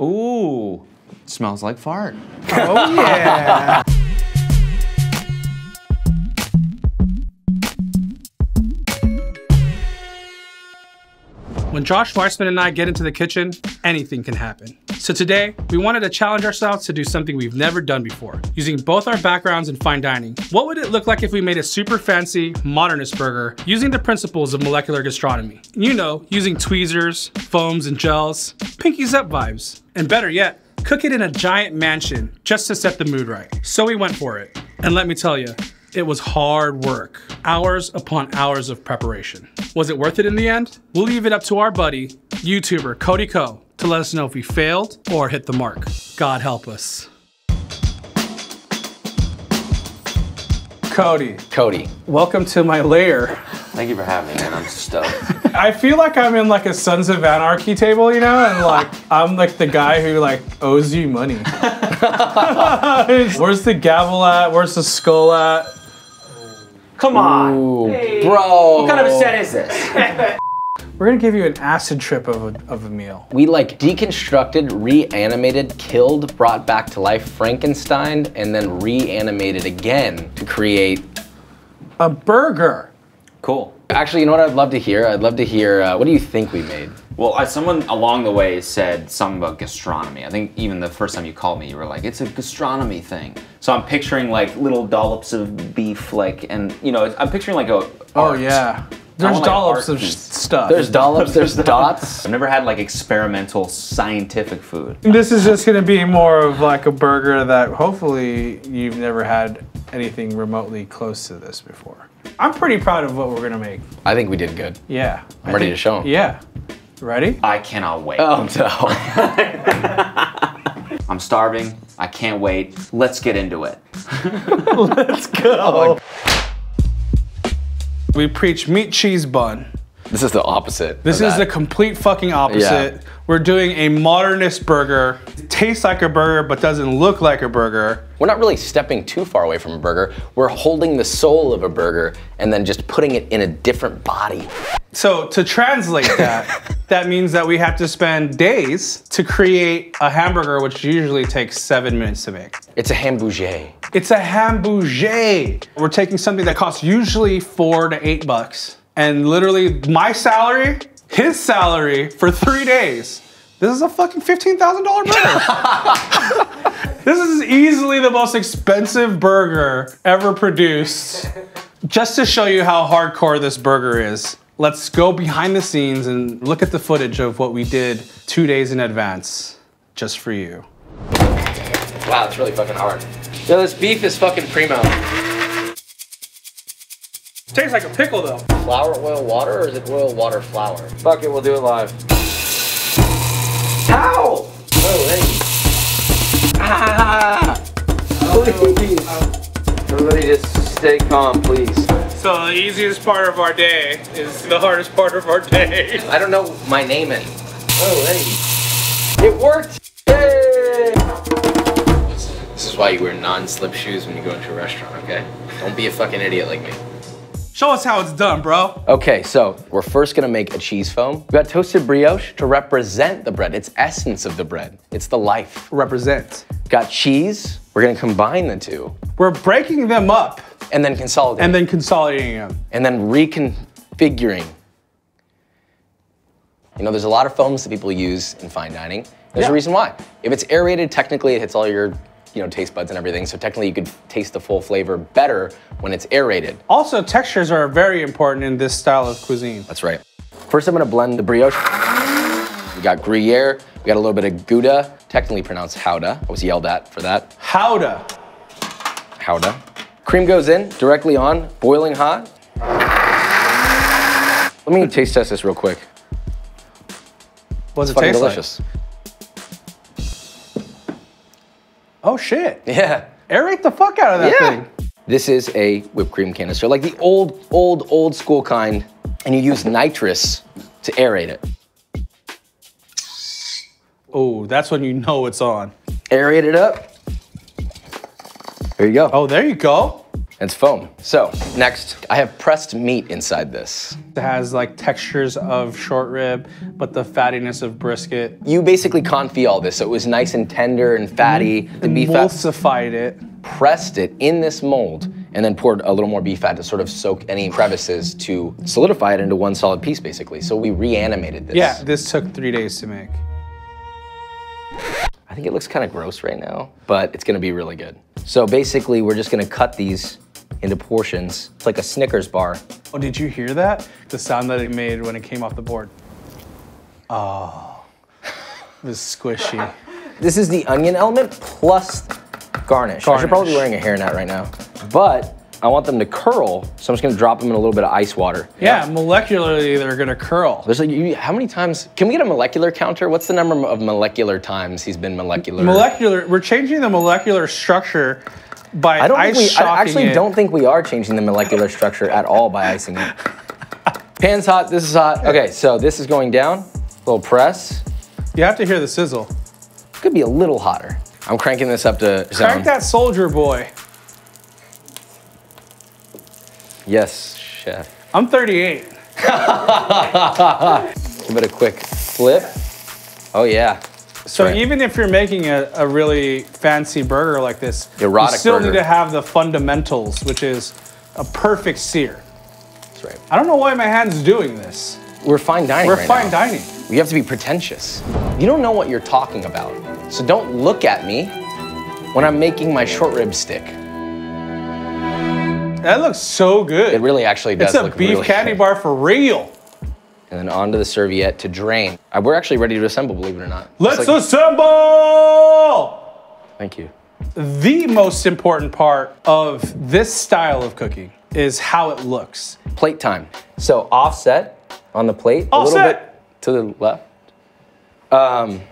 Ooh, smells like fart. Oh yeah. When Josh Weissman and I get into the kitchen, anything can happen. So today, we wanted to challenge ourselves to do something we've never done before, using both our backgrounds in fine dining. What would it look like if we made a super fancy, modernist burger using the principles of molecular gastronomy? You know, using tweezers, foams, and gels, pinkies up vibes. And better yet, cook it in a giant mansion just to set the mood right. So we went for it. And let me tell you, it was hard work, hours upon hours of preparation. Was it worth it in the end? We'll leave it up to our buddy, YouTuber Cody Ko, to let us know if we failed or hit the mark. God help us. Cody, Cody. welcome to my lair. Thank you for having me, man. I'm stoked. I feel like I'm in like a Sons of Anarchy table, you know, and like I'm like the guy who like owes you money. Where's the gavel at? Where's the skull at? Come on. Bro. What kind of a set is this? We're gonna give you an acid trip of a, of a meal. We like deconstructed, reanimated, killed, brought back to life Frankenstein, and then reanimated again to create. A burger. Cool. Actually, you know what I'd love to hear? I'd love to hear uh, what do you think we made? Well, I, someone along the way said something about gastronomy. I think even the first time you called me, you were like, "It's a gastronomy thing." So I'm picturing like little dollops of beef, like, and you know, I'm picturing like a. Oh art. yeah. I There's want, like, dollops of stuff. There's dollops, there's dots. I've never had like experimental scientific food. This is just gonna be more of like a burger that hopefully you've never had anything remotely close to this before. I'm pretty proud of what we're gonna make. I think we did good. Yeah. I'm ready to show 'em. Yeah. Ready? I cannot wait. Oh no. I'm starving. I can't wait. Let's get into it. Let's go. Oh We preach meat cheese bun. this is the opposite. This is the complete fucking opposite. Yeah. We're doing a modernist burger. It tastes like a burger but doesn't look like a burger. We're not really stepping too far away from a burger. We're holding the soul of a burger and then just putting it in a different body. So to translate that, that means that we have to spend days to create a hamburger, which usually takes seven minutes to make. It's a hambouge. It's a hambouge. We're taking something that costs usually four to eight bucks. And literally my salary, his salary for three days. This is a fucking $15,000 burger. this is easily the most expensive burger ever produced. Just to show you how hardcore this burger is, let's go behind the scenes and look at the footage of what we did two days in advance, just for you. Wow, it's really fucking hard. Yo, this beef is fucking primo. Tastes like a pickle though. Flour, oil, water, or is it oil, water, flour? Fuck it, we'll do it live. Everybody just stay calm, please. So the easiest part of our day is the hardest part of our day. I don't know my name any. Oh, hey. It worked! Yay! This is why you wear non-slip shoes when you go into a restaurant, okay? Don't be a fucking idiot like me. Show us how it's done, bro. Okay, so we're first gonna make a cheese foam. We got toasted brioche to represent the bread. It's essence of the bread. It's the life. Represent. Got cheese. We're gonna combine the two We're breaking them up and then consolidate. and then consolidating them. and then reconfiguring. You know, there's a lot of foams that people use in fine dining. There's Yeah. a reason why. If it's aerated, technically it hits all your, you know, taste buds and everything. So technically you could taste the full flavor better when it's aerated. Also, textures are very important in this style of cuisine. That's right. First, I'm gonna blend the brioche. We got Gruyere. We got a little bit of Gouda, technically pronounced Howda. I was yelled at for that. Howda. Howda. Cream goes in directly on, boiling hot. Let me taste test this real quick. What's it Fucking taste delicious. like? Oh shit. Yeah. Aerate the fuck out of that Yeah. thing. This is a whipped cream canister, like the old, old, old school kind, and you use nitrous to aerate it. Oh, that's when you know it's on. Aerate it up. There you go. Oh, there you go. It's foam. So next, I have pressed meat inside this. It has like textures of short rib, but the fattiness of brisket. You basically confit all this, so it was nice and tender and fatty. Mm-hmm. The beef fat Emulsified it. pressed it in this mold and then poured a little more beef fat to sort of soak any crevices to solidify it into one solid piece, basically. So we reanimated this. Yeah, this took three days to make. I think it looks kind of gross right now, but it's gonna be really good. So basically, we're just gonna cut these into portions. It's like a Snickers bar. Oh, did you hear that? The sound that it made when it came off the board. Oh, it was squishy. This is the onion element plus garnish. I should probably be wearing a hairnet right now. But I want them to curl, so I'm just gonna drop them in a little bit of ice water. Yeah, molecularly they're gonna curl. There's like, you, how many times, can we get a molecular counter? What's the number of molecular times he's been molecular? Molecular, we're changing the molecular structure by I don't ice think we, I actually it. don't think we are changing the molecular structure at all by icing it. Pan's hot, this is hot. Okay, so this is going down, little press. You have to hear the sizzle. Could be a little hotter. I'm cranking this up to Crank that Soulja Boy. Yes, chef. I'm 38. Give it a quick flip. Oh yeah. So right. even if you're making a, a really fancy burger like this, Erotic you still burger. need to have the fundamentals, which is a perfect sear. That's right. I don't know why my hand's doing this. We're fine dining We're right fine now. dining. You have to be pretentious. You don't know what you're talking about. So don't look at me when I'm making my short rib stick. That looks so good. It really actually does it's a look beef really candy good. bar for real. And then onto the serviette to drain. Uh, We're actually ready to assemble, believe it or not. Let's like- assemble! Thank you. The most important part of this style of cooking is how it looks. Plate time. So offset on the plate, a little bit to the left. Um,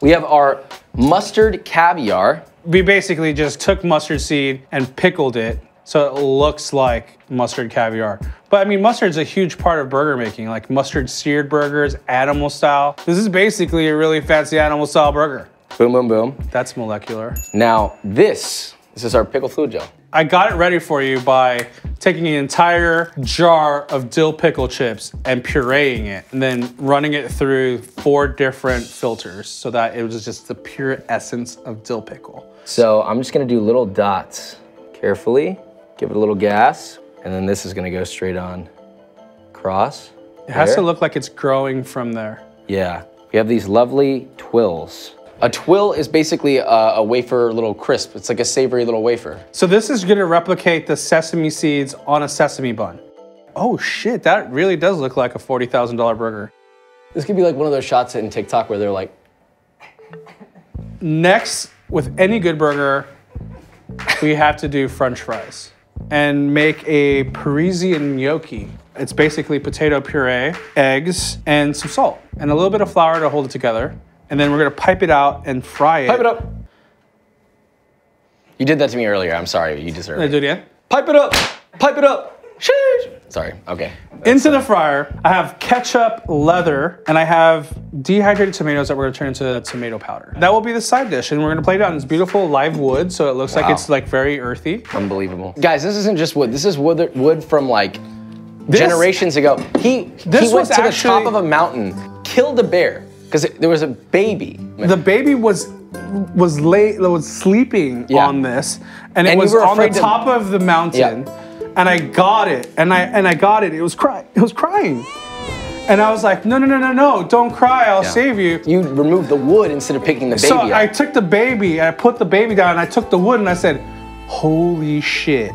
we have our mustard caviar. We basically just took mustard seed and pickled it so it looks like mustard caviar. But I mean, mustard's a huge part of burger making, like mustard seared burgers, animal style. This is basically a really fancy animal style burger. Boom, boom, boom. That's molecular. Now this, this is our pickle fluid gel. I got it ready for you by taking an entire jar of dill pickle chips and pureeing it, and then running it through four different filters so that it was just the pure essence of dill pickle. So I'm just gonna do little dots carefully, give it a little gas, and then this is gonna go straight on cross. It has to look like it's growing from there. Yeah, we have these lovely tuiles. A tuile is basically a, a wafer little crisp. It's like a savory little wafer. So this is gonna replicate the sesame seeds on a sesame bun. Oh shit, that really does look like a $40,000 burger. This could be like one of those shots in TikTok where they're like, Next, with any good burger, we have to do french fries and make a Parisian gnocchi. It's basically potato puree, eggs, and some salt, and a little bit of flour to hold it together. And then we're gonna pipe it out and fry it. pipe it up. You did that to me earlier. I'm sorry. You deserve Can I it. do it again? Pipe it up. Pipe it up. Sheesh. Sorry. Okay. Into the fryer, I have ketchup, leather, and I have dehydrated tomatoes that we're gonna turn into tomato powder. That will be the side dish, and we're gonna plate it on this beautiful live wood, so it looks like it's like very earthy. Unbelievable. Guys, this isn't just wood. This is wood, wood from like generations ago. He, This he went was to the top of a mountain, killed a bear, because there was a baby. The baby was was late was sleeping Yeah. on this, and it And you was on the afraid to- top of the mountain, and I got it, and I and I got it. It was crying. It was crying, and I was like, no, no, no, no, no, don't cry. I'll Yeah. save you. You removed the wood instead of picking the baby So up. I took the baby, I put the baby down, and I took the wood, and I said, holy shit,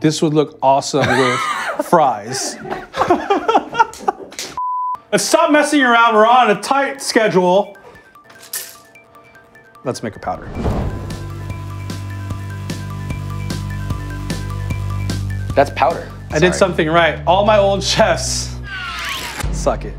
this would look awesome with fries. Let's stop messing around. We're on a tight schedule. Let's make a powder. That's powder. I did something right. All my old chefs suck it.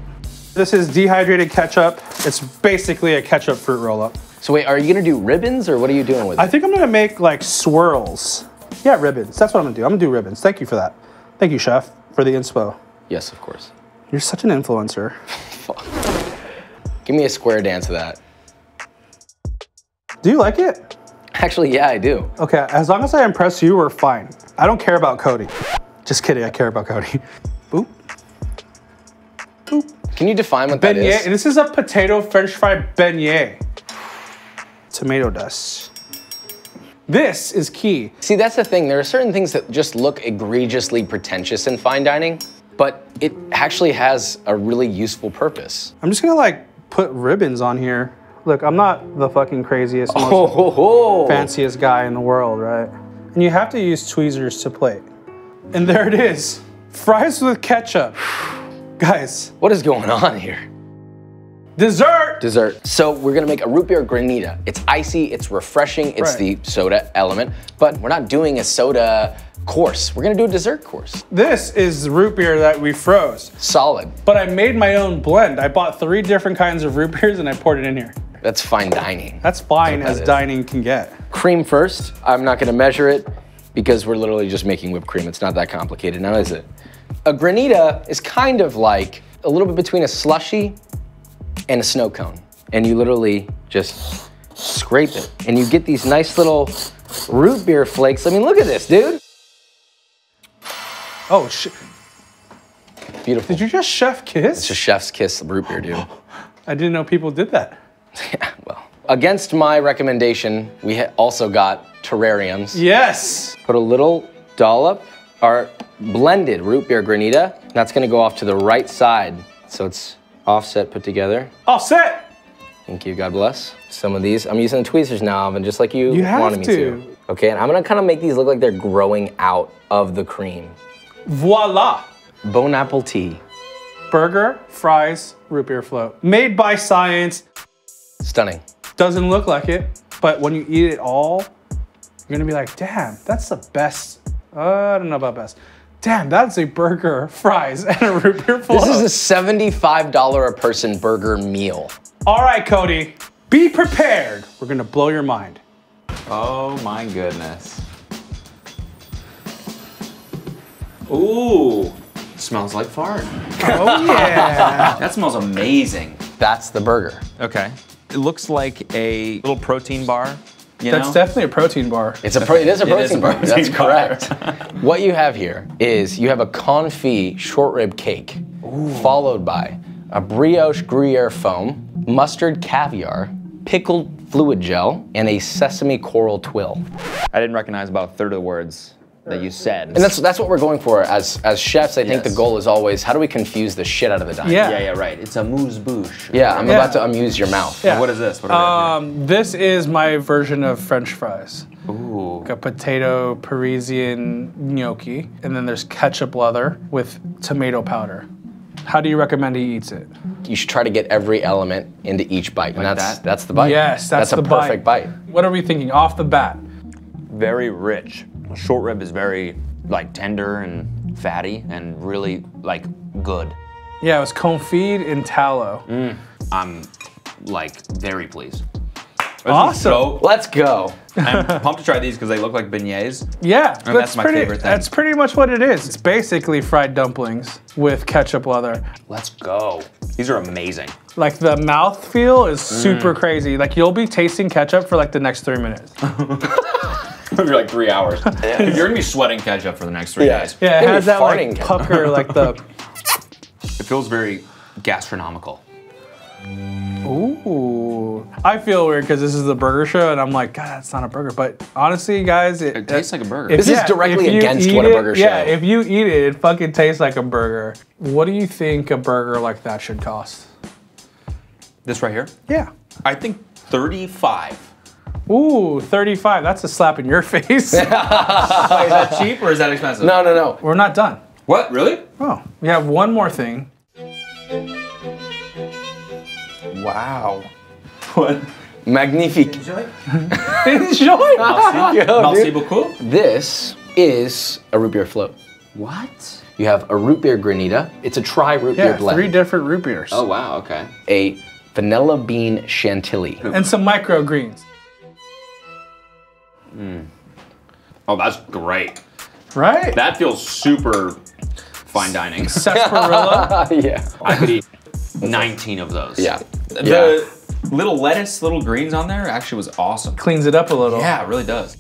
This is dehydrated ketchup. It's basically a ketchup fruit roll up. So wait, are you gonna do ribbons or what are you doing with I it? I think I'm gonna make like swirls. Yeah, ribbons. That's what I'm gonna do. I'm gonna do ribbons. Thank you for that. Thank you, chef, for the inspo. Yes, of course. You're such an influencer. Fuck. Give me a square dance of that. Do you like it? Actually, yeah, I do. Okay, as long as I impress you, we're fine. I don't care about Cody. Just kidding, I care about Cody. Boop. Boop. Can you define what that Beignet. is? This is a potato french fry beignet. Tomato dust. This is key. See, that's the thing. There are certain things that just look egregiously pretentious in fine dining, but it actually has a really useful purpose. I'm just gonna like put ribbons on here. Look, I'm not the fucking craziest, most Oh, ho, ho. fanciest guy in the world, right? And you have to use tweezers to plate. And there it is. Fries with ketchup. Guys, What is going on here? dessert! Dessert. So we're gonna make a root beer granita. It's icy, it's refreshing, it's Right. the soda element, but we're not doing a soda course. We're gonna do a dessert course. This is root beer that we froze. Solid. But I made my own blend. I bought three different kinds of root beers and I poured it in here. That's fine dining. That's fine That's as that dining can get. Cream first. I'm not gonna measure it because we're literally just making whipped cream. It's not that complicated, now is it? A granita is kind of like a little bit between a slushy and a snow cone. And you literally just scrape it. And you get these nice little root beer flakes. I mean, look at this, dude. Oh shit. Beautiful. Did you just chef kiss? It's a chef's kiss root beer, dude. I didn't know people did that. Yeah, well. Against my recommendation, we also got terrariums. Yes. Put a little dollop, our blended root beer granita. That's gonna go off to the right side. So it's offset put together. Offset! Thank you, God bless. Some of these, I'm using the tweezers now, and just like you, You wanted me to. to. Okay, and I'm gonna kind of make these look like they're growing out of the cream. Voila. Bone apple tea. Burger, fries, root beer float. Made by science. Stunning. Doesn't look like it, but when you eat it all, you're gonna be like, damn, that's the best. Uh, I don't know about best. Damn, that's a burger, fries, and a root beer float. This is a $75 a person burger meal. All right, Cody, be prepared. We're gonna blow your mind. Oh my goodness. Ooh, smells like fart. Oh yeah. That smells amazing. That's the burger. Okay. It looks like a little protein bar. You That's know? definitely a protein bar. It's a pro- it is a It is protein a bar. protein That's bar. correct. what you have here is you have a confit short rib cake, followed by a brioche Gruyere foam, mustard caviar, pickled fluid gel, and a sesame coral tuile. I didn't recognize about a third of the words that you said. And that's that's what we're going for as as chefs. I think the goal is always how do we confuse the shit out of the diner? Yeah. yeah, yeah, right. It's a moose bouche. Yeah, I'm Yeah. about to amuse your mouth. Yeah. What is this? What do Um, this is my version of French fries. Ooh. Like a potato Parisian gnocchi, and then there's ketchup leather with tomato powder. How do you recommend he eats it? You should try to get every element into each bite, and that's that? that's the bite. Yes, that's, a the perfect bite. What are we thinking off the bat? Very rich. Short rib is very like tender and fatty and really like good. Yeah, it was confit in tallow. I'm like very pleased. Awesome. So, Let's go. I'm pumped to try these because they look like beignets. Yeah, And that's my pretty, favorite thing. That's pretty much what it is. It's basically fried dumplings with ketchup leather. Let's go. These are amazing. Like the mouth feel is Mm. super crazy. Like you'll be tasting ketchup for like the next three minutes. You're like three hours. You're gonna be sweating ketchup for the next three Yeah. days. Yeah, it Maybe has that like ketchup. pucker, like the It feels very gastronomical. ooh. I feel weird because this is the burger show, and I'm like, God, that's not a burger. But honestly, guys, it, It tastes like a burger. if- This is directly against eat what a it- burger Yeah, if you eat it, it fucking tastes like a burger. What do you think a burger like that should cost? This right here, Yeah. I think 35. Ooh, 35. That's a slap in your face. is that cheap or is that expensive? No, no, no. We're not done. What? Really? Oh, we have one more thing. Wow. What? Magnifique. Enjoy. Merci beaucoup. This is a root beer float. What? You have a root beer granita. It's a tri root Yeah, beer blend. three different root beers. Oh wow. Okay. a vanilla bean chantilly. And some microgreens. Mm. Oh, that's great. Right? That feels super fine dining. Sarsaparilla. yeah. I could eat 19 of those. Yeah. The Little lettuce, little greens on there actually was awesome. Cleans it up a little. Yeah, it really does.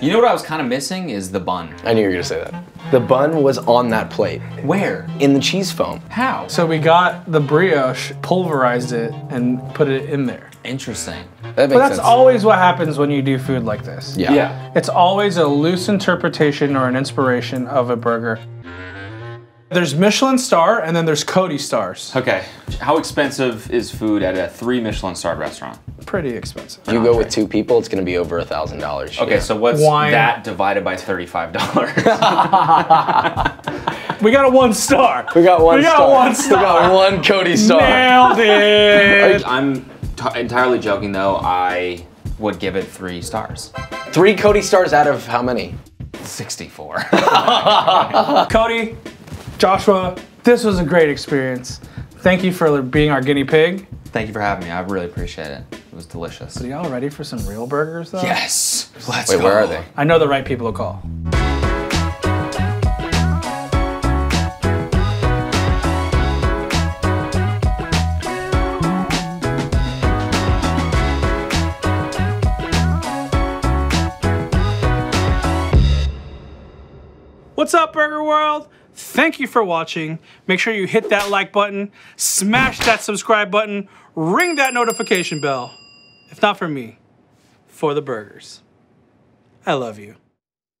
You know what I was kind of missing is the bun. I knew you were gonna say that. The bun was on that plate Where? in the cheese foam. How? So we got the brioche, pulverized it, and put it in there. Interesting. That makes But that's sense. always what happens when you do food like this. Yeah. yeah. It's always a loose interpretation or an inspiration of a burger. There's Michelin star and then there's Cody stars. Okay. How expensive is food at a three Michelin star restaurant? Pretty expensive. You go with two people, it's gonna be over a thousand dollars. Okay, so what's Wine. that divided by thirty-five dollars? We got a one star. we got one We got star. one We got one Cody star. Nailed it. I'm t- entirely joking though. I would give it three stars. Three Cody stars out of how many? Sixty-four. Cody, Joshua, this was a great experience. Thank you for being our guinea pig. Thank you for having me. I really appreciate it. It was delicious. Are y'all ready for some real burgers though? Yes. Let's Wait, go. where are they? I know the right people to call. What's up, Burger World? Thank you for watching. Make sure you hit that like button, smash that subscribe button, ring that notification bell. If not for me, for the burgers. I love you.